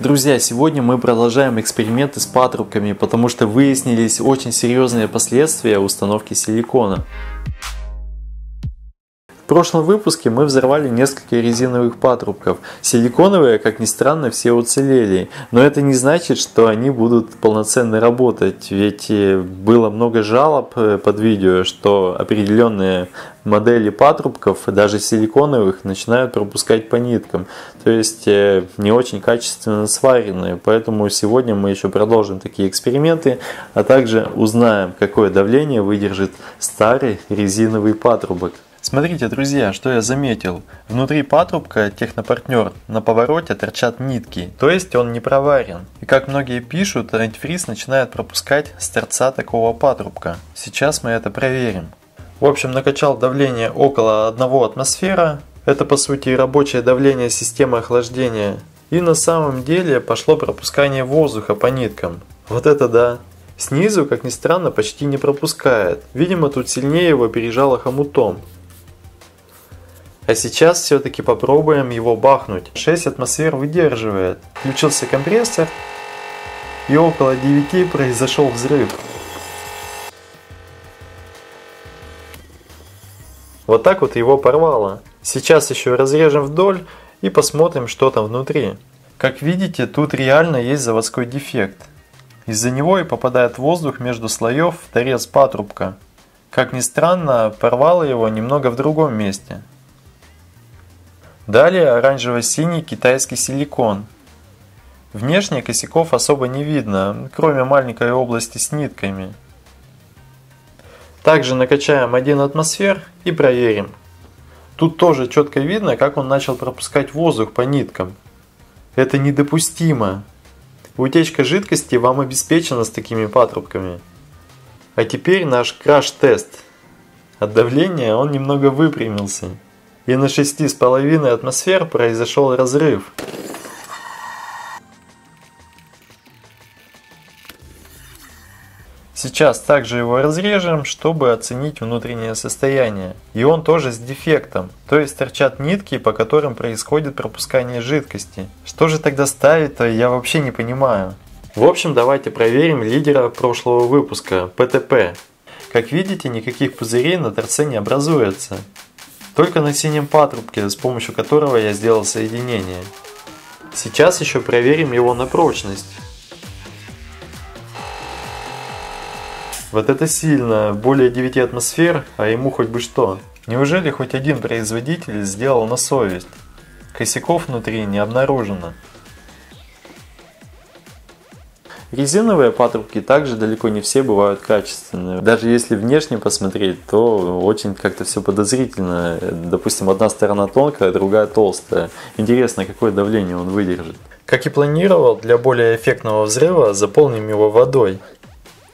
Друзья, сегодня мы продолжаем эксперименты с патрубками, потому что выяснились очень серьезные последствия установки силикона. В прошлом выпуске мы взорвали несколько резиновых патрубков. Силиконовые, как ни странно, все уцелели. Но это не значит, что они будут полноценно работать. Ведь э, было много жалоб э, под видео, что определенные модели патрубков, даже силиконовых, начинают пропускать по ниткам. То есть э, не очень качественно сваренные. Поэтому сегодня мы еще продолжим такие эксперименты, а также узнаем, какое давление выдержит старый резиновый патрубок. Смотрите, друзья, что я заметил. Внутри патрубка технопартнер на повороте торчат нитки, то есть он не проварен. И как многие пишут, антифриз начинает пропускать с торца такого патрубка. Сейчас мы это проверим. В общем, накачал давление около 1 атмосфера. Это по сути рабочее давление системы охлаждения. И на самом деле пошло пропускание воздуха по ниткам. Вот это да. Снизу, как ни странно, почти не пропускает. Видимо, тут сильнее его пережало хомутом. А сейчас все-таки попробуем его бахнуть. 6 атмосфер выдерживает. Включился компрессор. И около 9 произошел взрыв. Вот так вот его порвало. Сейчас еще разрежем вдоль и посмотрим, что там внутри. Как видите, тут реально есть заводской дефект. Из-за него и попадает воздух между слоев в торец патрубка. Как ни странно, порвало его немного в другом месте. Далее оранжево-синий китайский силикон. Внешне косяков особо не видно, кроме маленькой области с нитками. Также накачаем 1 атмосфер и проверим. Тут тоже четко видно, как он начал пропускать воздух по ниткам. Это недопустимо. Утечка жидкости вам обеспечена с такими патрубками. А теперь наш краш-тест. От давления он немного выпрямился. И на 6,5 атмосфер произошел разрыв. Сейчас также его разрежем, чтобы оценить внутреннее состояние. И он тоже с дефектом, то есть торчат нитки, по которым происходит пропускание жидкости. Что же тогда ставить-то, я вообще не понимаю. В общем, давайте проверим лидера прошлого выпуска, ПТП. Как видите, никаких пузырей на торце не образуется. Только на синем патрубке, с помощью которого я сделал соединение. Сейчас еще проверим его на прочность. Вот это сильно, более 9 атмосфер, а ему хоть бы что. Неужели хоть один производитель сделал на совесть? Косяков внутри не обнаружено. Резиновые патрубки также далеко не все бывают качественные. Даже если внешне посмотреть, то очень как-то все подозрительно. Допустим, одна сторона тонкая, другая толстая. Интересно, какое давление он выдержит. Как и планировал, для более эффектного взрыва заполним его водой.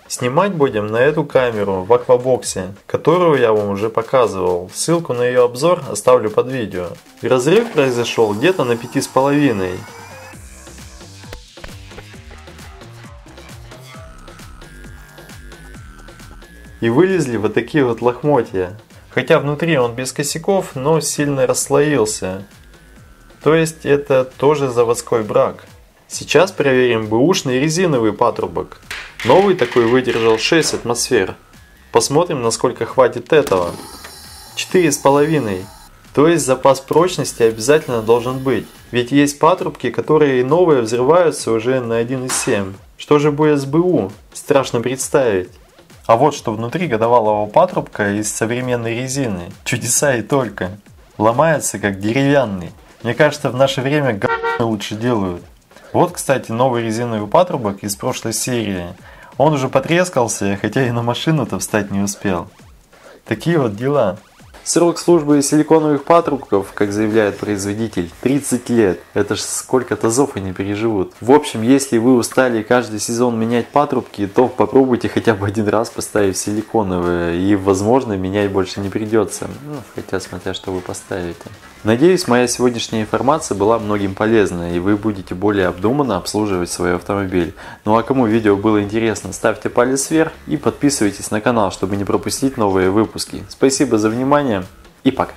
Снимать будем на эту камеру в аквабоксе, которую я вам уже показывал. Ссылку на ее обзор оставлю под видео. Разрыв произошел где-то на 5,5. И вылезли вот такие вот лохмотья. Хотя внутри он без косяков, но сильно расслоился. То есть это тоже заводской брак. Сейчас проверим бэушный резиновый патрубок. Новый такой выдержал 6 атмосфер. Посмотрим, насколько хватит этого. 4,5. То есть запас прочности обязательно должен быть. Ведь есть патрубки, которые новые взрываются уже на 1,7. Что же будет с БУ? Страшно представить. А вот что внутри годовалого патрубка из современной резины. Чудеса и только. Ломается как деревянный. Мне кажется, в наше время г*** лучше делают. Вот, кстати, новый резиновый патрубок из прошлой серии. Он уже потрескался, хотя и на машину-то встать не успел. Такие вот дела. Срок службы силиконовых патрубков, как заявляет производитель, 30 лет. Это ж сколько тазов они переживут. В общем, если вы устали каждый сезон менять патрубки, то попробуйте хотя бы один раз поставить силиконовые. И возможно менять больше не придется. Ну, хотя смотря что вы поставите. Надеюсь, моя сегодняшняя информация была многим полезна, и вы будете более обдуманно обслуживать свой автомобиль. Ну а кому видео было интересно, ставьте палец вверх и подписывайтесь на канал, чтобы не пропустить новые выпуски. Спасибо за внимание и пока.